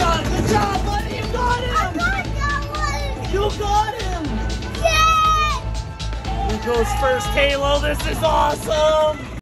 shot. Good job, buddy. You got him. I got that one. You got him. Yeah. He goes first, Halo? This is awesome.